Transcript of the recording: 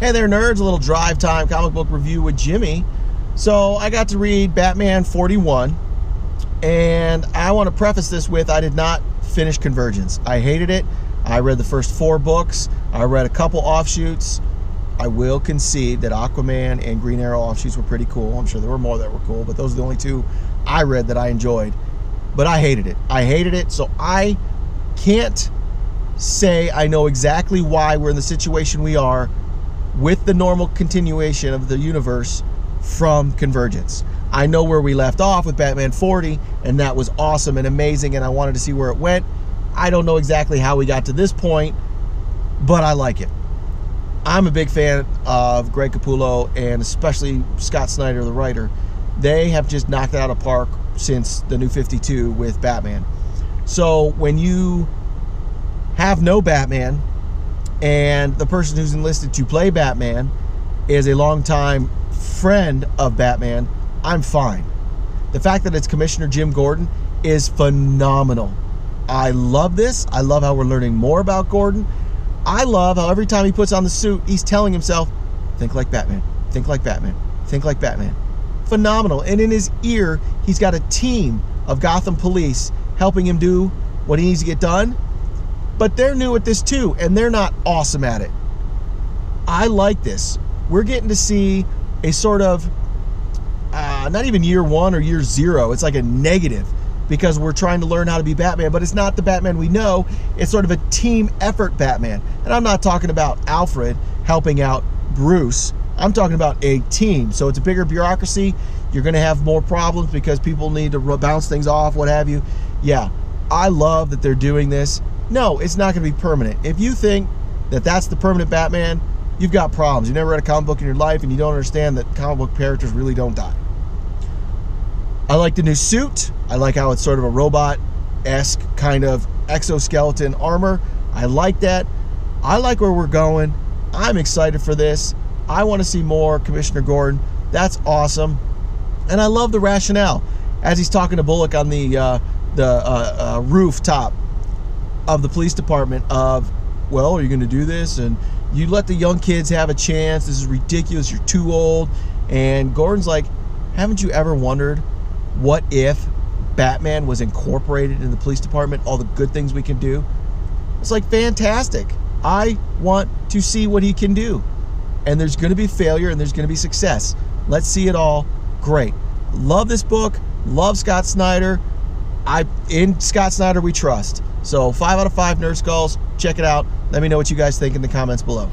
Hey there, nerds. A little drive time comic book review with Jimmy. So, I got to read Batman 41, and I want to preface this with I did not finish Convergence. I hated it. I read the first four books, I read a couple offshoots. I will concede that Aquaman and Green Arrow offshoots were pretty cool. I'm sure there were more that were cool, but those are the only two I read that I enjoyed. But I hated it. I hated it, so I can't say I know exactly why we're in the situation we are with the normal continuation of the universe from Convergence. I know where we left off with Batman 40, and that was awesome and amazing, and I wanted to see where it went. I don't know exactly how we got to this point, but I like it. I'm a big fan of Greg Capullo and especially Scott Snyder, the writer. They have just knocked it out of park since the new 52 with Batman. So when you have no Batman and the person who's enlisted to play Batman is a longtime friend of Batman, I'm fine. The fact that it's Commissioner Jim Gordon is phenomenal. I love this. I love how we're learning more about Gordon. I love how every time he puts on the suit, he's telling himself, think like Batman, think like Batman, think like Batman. Phenomenal. And in his ear, he's got a team of Gotham police helping him do what he needs to get done but they're new at this too, and they're not awesome at it. I like this. We're getting to see a sort of uh, not even year one or year zero. It's like a negative because we're trying to learn how to be Batman, but it's not the Batman we know. It's sort of a team effort Batman. And I'm not talking about Alfred helping out Bruce. I'm talking about a team. So it's a bigger bureaucracy. You're going to have more problems because people need to bounce things off, what have you. Yeah, I love that they're doing this. No, it's not going to be permanent. If you think that that's the permanent Batman, you've got problems. You never read a comic book in your life and you don't understand that comic book characters really don't die. I like the new suit. I like how it's sort of a robot esque kind of exoskeleton armor. I like that. I like where we're going. I'm excited for this. I want to see more Commissioner Gordon. That's awesome. And I love the rationale as he's talking to Bullock on the uh, the uh, uh, rooftop of the police department of, well, are you going to do this? And you let the young kids have a chance. This is ridiculous. You're too old. And Gordon's like, haven't you ever wondered what if Batman was incorporated in the police department? All the good things we can do. It's like fantastic. I want to see what he can do. And there's going to be failure and there's going to be success. Let's see it all. Great. Love this book. Love Scott Snyder. I in Scott Snyder we trust. So five out of five Nerd Skulls. Check it out. Let me know what you guys think in the comments below.